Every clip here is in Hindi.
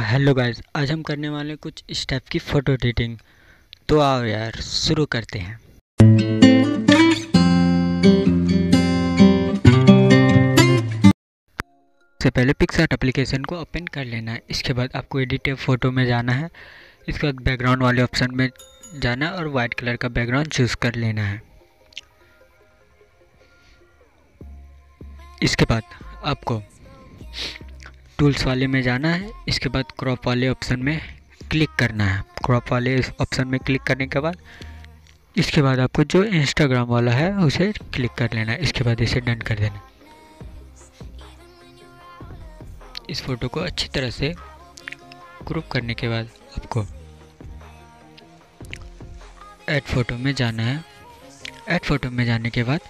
हेलो गाइस, आज हम करने वाले कुछ स्टेप की फ़ोटो एडिटिंग। तो आओ यार, शुरू करते हैं। सबसे पहले पिक्सार्ट एप्लीकेशन को ओपन कर लेना है। इसके बाद आपको एडिट फ़ोटो में जाना है। इसके बाद बैकग्राउंड वाले ऑप्शन में जाना है और वाइट कलर का बैकग्राउंड चूज़ कर लेना है। इसके बाद आपको टूल्स वाले में जाना है, इसके बाद क्रॉप वाले ऑप्शन में क्लिक करना है। क्रॉप वाले ऑप्शन में क्लिक करने के बाद, इसके बाद आपको जो इंस्टाग्राम वाला है, उसे क्लिक कर लेना है। इसके बाद इसे डन कर देना इस फ़ोटो को अच्छी तरह से ग्रुप करने के बाद आपको एड फ़ोटो में जाना है। एड फ़ोटो में जाने के बाद,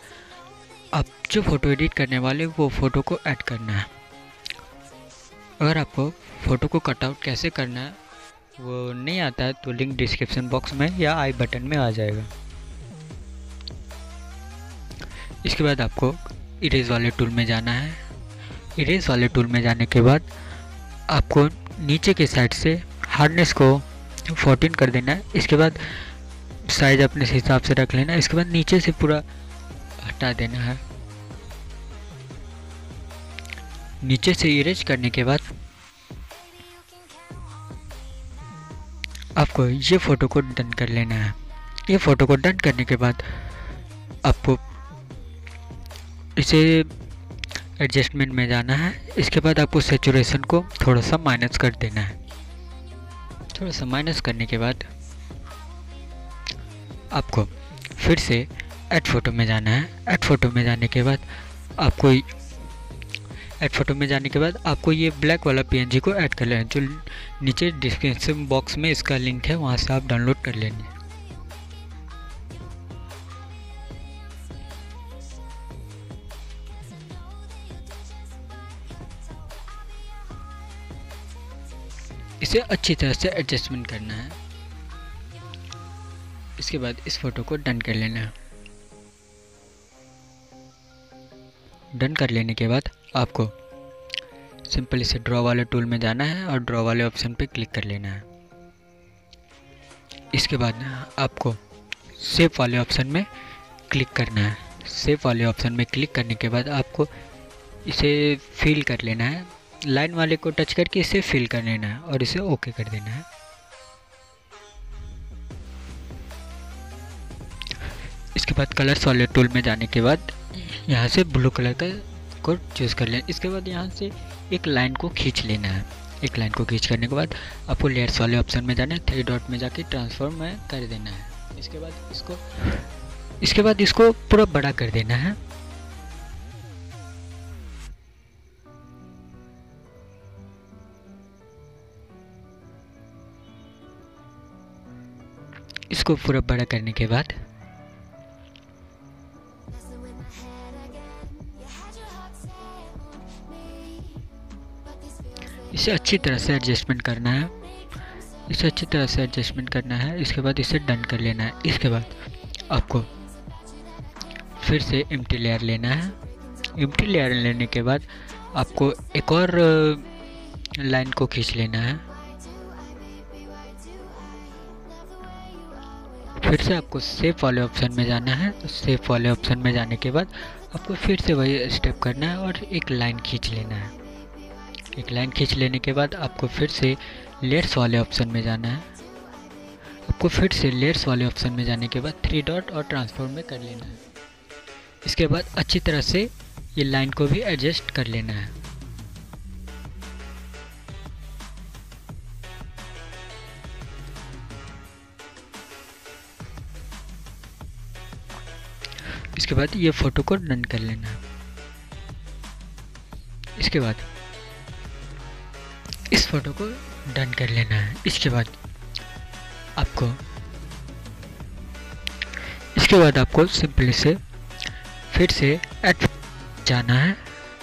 आप जो फ़ोटो एडिट करने वाले, वो फ़ोटो को ऐड करना है। अगर आपको फ़ोटो को कटआउट कैसे करना है, वो नहीं आता है तो लिंक डिस्क्रिप्शन बॉक्स में या आई बटन में आ जाएगा। इसके बाद आपको इरेज वाले टूल में जाना है। इरेज वाले टूल में जाने के बाद आपको नीचे के साइड से हार्डनेस को 14 कर देना है। इसके बाद साइज़ अपने हिसाब से रख लेना है। इसके बाद नीचे से पूरा हटा देना है। नीचे से इरेज करने के बाद आपको ये फ़ोटो को डन कर लेना है। ये फ़ोटो को डन करने के बाद आपको इसे एडजस्टमेंट में जाना है। इसके बाद आपको सेचुरेशन को थोड़ा सा माइनस कर देना है। थोड़ा सा माइनस करने के बाद आपको फिर से ऐड फ़ोटो में जाना है। ऐड फ़ोटो में जाने के बाद आपको ऐड फ़ोटो में जाने के बाद आपको ये ब्लैक वाला पीएनजी को ऐड कर लेना जो नीचे डिस्क्रिप्शन बॉक्स में इसका लिंक है, वहाँ से आप डाउनलोड कर लेंगे। इसे अच्छी तरह से एडजस्टमेंट करना है। इसके बाद इस फ़ोटो को डन कर लेना है। डन कर लेने के बाद आपको सिंपल इसे ड्रॉ वाले टूल में जाना है और ड्रॉ वाले ऑप्शन पे क्लिक कर लेना है। इसके बाद आपको सेव वाले ऑप्शन में क्लिक करना है। सेव वाले ऑप्शन में क्लिक करने के बाद आपको इसे फिल कर लेना है। लाइन वाले को टच करके इसे फिल कर लेना है और इसे ओके कर देना है। इसके बाद कलर्स वाले टूल में जाने के बाद यहाँ से ब्लू कलर का को चूज़ कर लें। इसके बाद यहाँ से एक लाइन को खींच लेना है। एक लाइन को खींच करने के बाद आपको लेयर्स वाले ऑप्शन में जाना है। थ्री डॉट में जाके ट्रांसफॉर्म में कर देना है। इसके बाद इसको, इसके बाद इसको पूरा बड़ा कर देना है। इसको पूरा बड़ा करने के बाद इसे अच्छी तरह से एडजस्टमेंट करना है। इसे अच्छी तरह से एडजस्टमेंट करना है, इसके बाद इसे डन कर लेना है। इसके बाद आपको फिर से एम लेयर लेना है। एम लेयर लेने के बाद आपको एक और लाइन को खींच लेना है। फिर से आपको सेफ़ वाले ऑप्शन में जाना है। तो सेफ़ वाले ऑप्शन में जाने के बाद आपको फिर से वही स्टेप करना है और एक लाइन खींच लेना है। एक लाइन खींच लेने के बाद आपको फिर से लेयर्स वाले ऑप्शन में जाना है। आपको फिर से लेयर्स वाले ऑप्शन में जाने के बाद थ्री डॉट और ट्रांसफॉर्म में कर लेना है। इसके बाद अच्छी तरह से ये लाइन को भी एडजस्ट कर लेना है। इसके बाद ये फ़ोटो को डन कर लेना है। इसके बाद फ़ोटो को डन कर लेना है। इसके बाद आपको, इसके बाद आपको सिंपली से फिर से ऐड जाना है।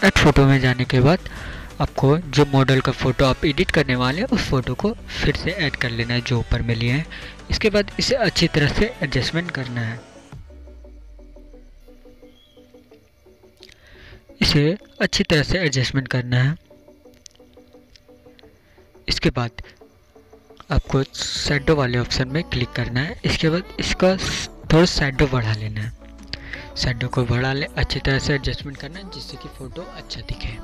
ऐड फ़ोटो में जाने के बाद आपको जो मॉडल का फ़ोटो आप एडिट करने वाले हैं, उस फ़ोटो को फिर से ऐड कर लेना है जो ऊपर में लिए हैं। इसके बाद इसे अच्छी तरह से एडजस्टमेंट करना है। इसे अच्छी तरह से एडजस्टमेंट करना है। इसके बाद आपको सैडो वाले ऑप्शन में क्लिक करना है। इसके बाद इसका थोड़ा सैडो बढ़ा लेना है। सैडो को बढ़ा ले, अच्छी तरह से एडजस्टमेंट करना है, जिससे कि फ़ोटो अच्छा दिखे।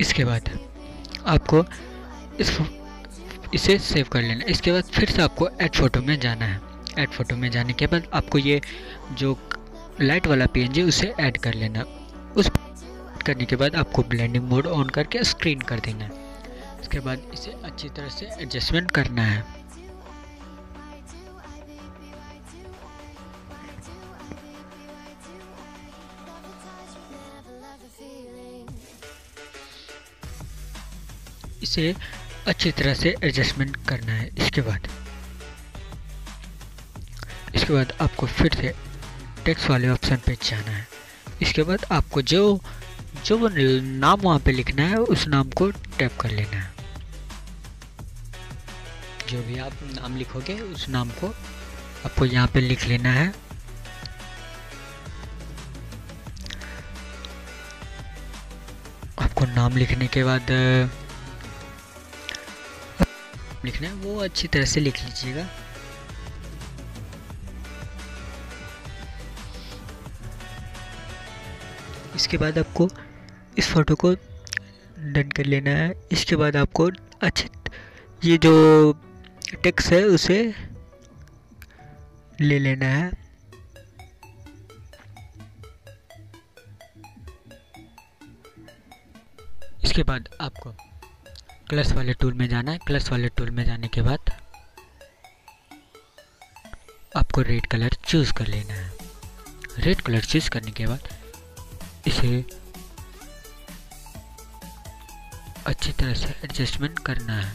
इसके बाद आपको इस इसे सेव कर लेना। इसके बाद फिर से आपको एड फ़ोटो में जाना है। ऐड फ़ोटो में जाने के बाद आपको ये जो लाइट वाला पीएनजी उसे ऐड कर लेना। उस करने के बाद आपको ब्लेंडिंग मोड ऑन करके स्क्रीन कर देना। है इसके बाद इसे अच्छी तरह से एडजस्टमेंट करना है। इसे अच्छी तरह से एडजस्टमेंट करना है। इसके बाद इसके बाद आपको फिर से टेक्स्ट वाले ऑप्शन पे जाना है। इसके बाद आपको जो जो नाम वहाँ पे लिखना है, उस नाम को टैप कर लेना है। जो भी आप नाम लिखोगे, उस नाम को आपको यहाँ पे लिख लेना है। आपको नाम लिखने के बाद लिखना है, वो अच्छी तरह से लिख लीजिएगा। इसके बाद आपको इस फ़ोटो को डन कर लेना है। इसके बाद आपको अच्छे ये जो टेक्स है, उसे ले लेना है। इसके बाद आपको क्लस वाले टूल में जाना है। क्लस वाले टूल में जाने के बाद आपको रेड कलर चूज़ कर लेना है। रेड कलर चूज़ करने के बाद इसे अच्छी तरह से एडजस्टमेंट करना है।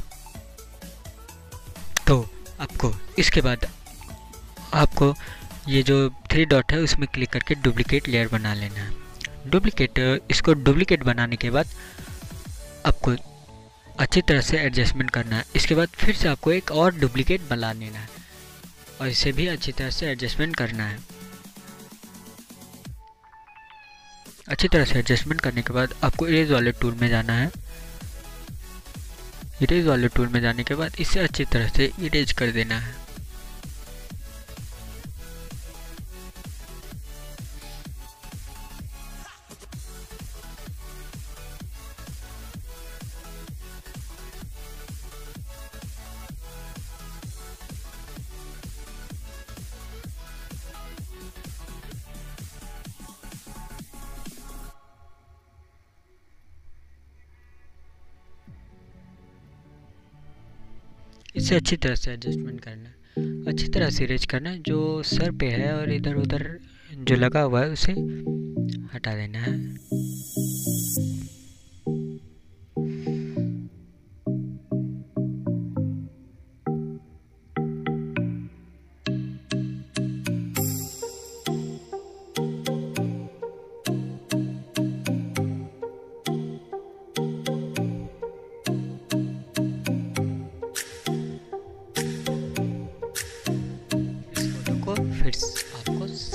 तो आपको इसके बाद आपको ये जो थ्री डॉट है, उसमें क्लिक करके डुप्लीकेट लेयर बना लेना है। डुप्लीकेट इसको डुप्लीकेट बनाने के बाद आपको अच्छी तरह से एडजस्टमेंट करना है। इसके बाद फिर से आपको एक और डुप्लीकेट बना लेना है। और इसे भी अच्छी तरह से एडजस्टमेंट करना है। अच्छी तरह से एडजस्टमेंट करने के बाद आपको इरेज वाले टूल में जाना है। इरेज वाले टूल में जाने के बाद इसे अच्छी तरह से इरेज कर देना है। इसे अच्छी तरह से एडजस्टमेंट करना है अच्छी तरह से रेज करना है जो सर पे है और इधर उधर जो लगा हुआ है उसे हटा देना है।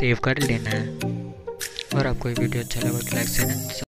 सेव कर लेना है। और आपको ये वीडियो अच्छा लगा तो लाइक शेयर